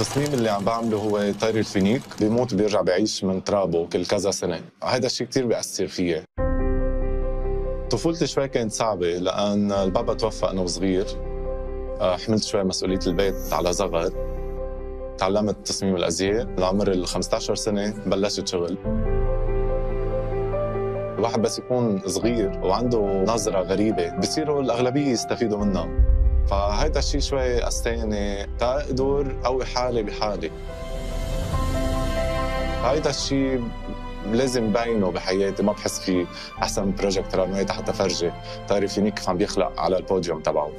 التصميم اللي عم بعمله هو طير الفينيك. بيموت بيرجع بيعيش من ترابه كل كذا سنة. هذا الشيء كثير بيأثر فيي طفولتي شوي كانت صعبة لأن البابا توفى أنا وصغير. آه، حملت شوي مسؤولية البيت على صغر تعلمت تصميم الأزياء. لعمر ال 15 سنة بلشت شغل. الواحد بس يكون صغير وعنده نظرة غريبة بصيروا الأغلبية يستفيدوا منها. فهيدا الشيء شوي أستاني تقدر قوي حالي بحالي هيدا الشيء لازم بينه بحياتي ما بحس في أحسن بروجكت رانويت حتى فرجي فيني كيف عم بيخلق على البوديوم تبعه.